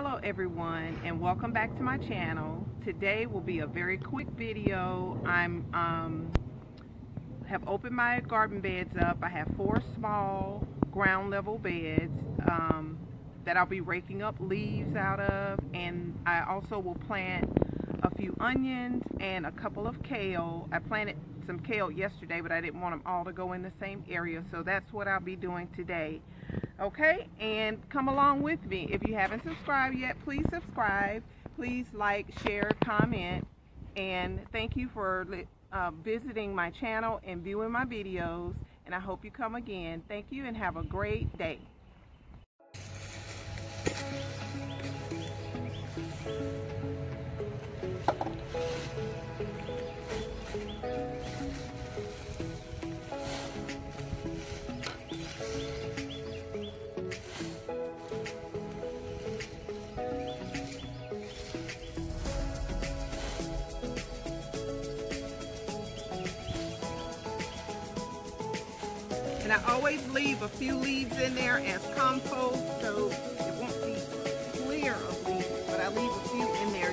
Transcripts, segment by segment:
Hello everyone and welcome back to my channel. Today will be a very quick video. I'm um, have opened my garden beds up. I have four small ground level beds um, that I'll be raking up leaves out of and I also will plant a few onions and a couple of kale. I planted some kale yesterday but I didn't want them all to go in the same area so that's what I'll be doing today okay? And come along with me. If you haven't subscribed yet please subscribe. Please like share comment. And thank you for uh, visiting my channel and viewing my videos. And I hope you come again. Thank you and have a great day And I always leave a few leaves in there as compost so it won't be clear of leaves, but I leave a few in there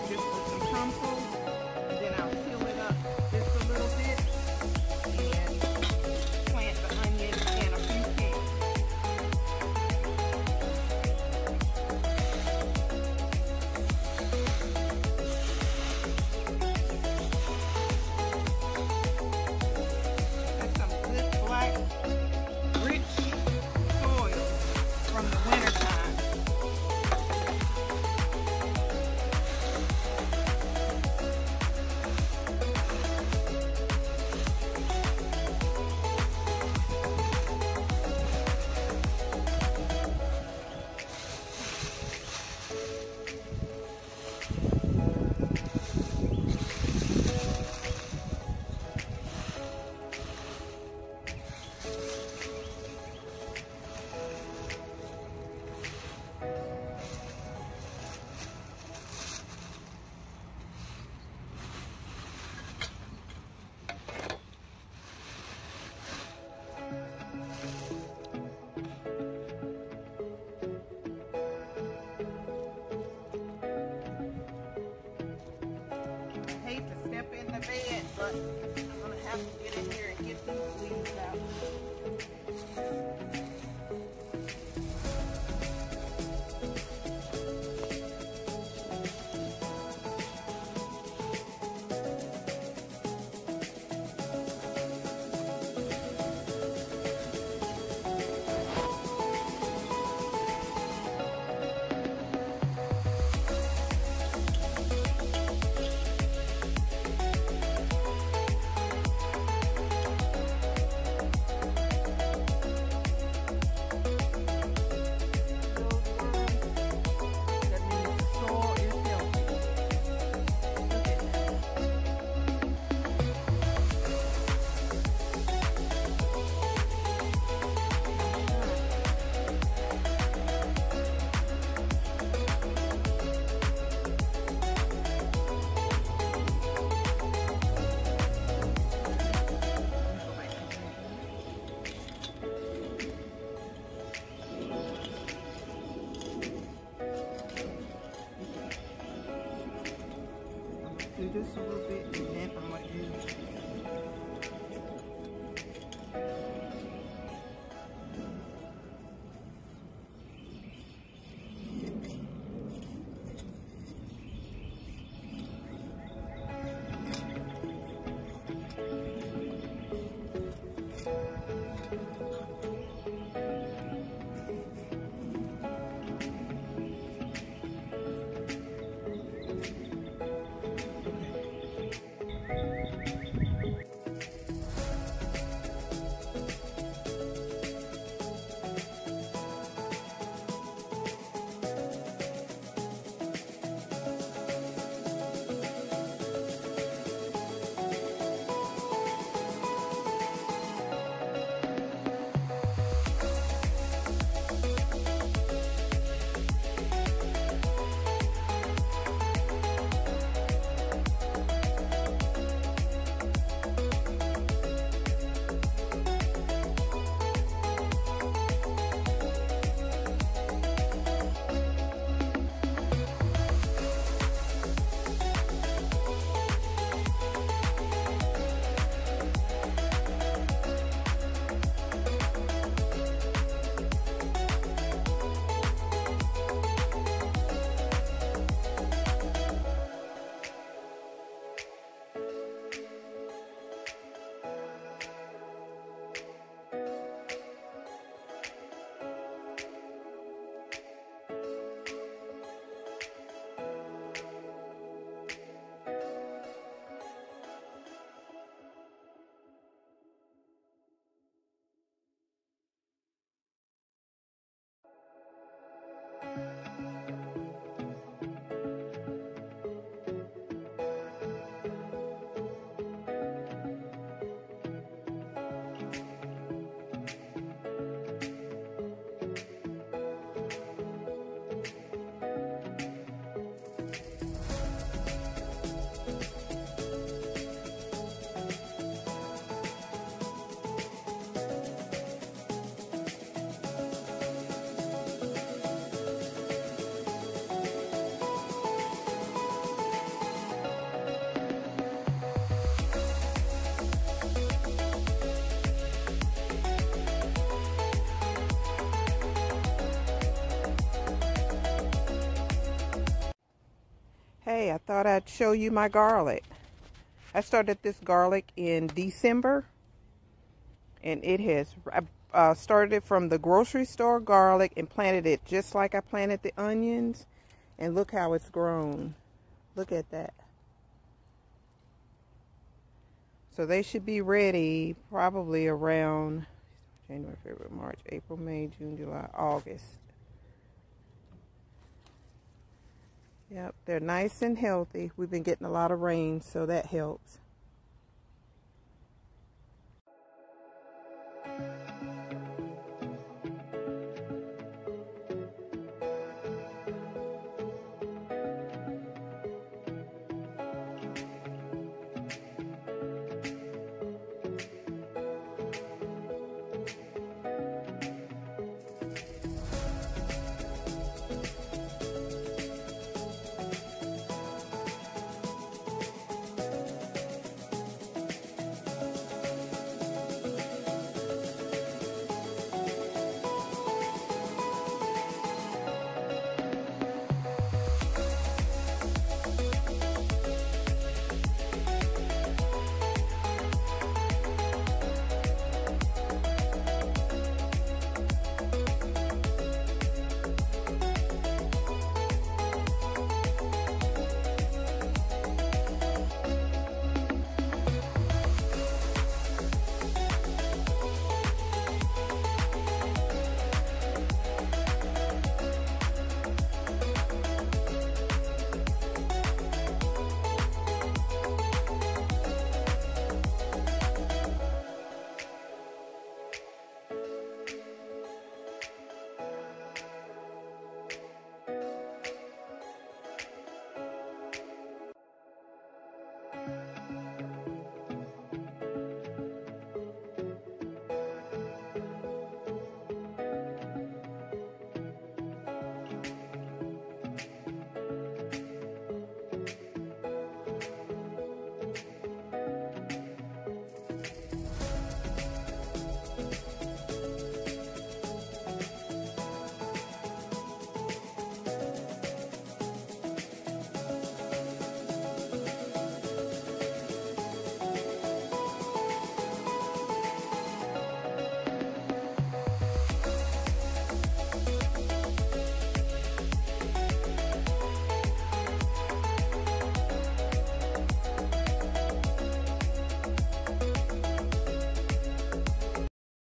this a little bit and then I'm gonna do Hey, I thought I'd show you my garlic. I started this garlic in December. And it has, uh, started from the grocery store garlic and planted it just like I planted the onions. And look how it's grown. Look at that. So they should be ready probably around January, February, March, April, May, June, July, August. Yep, they're nice and healthy. We've been getting a lot of rain, so that helps.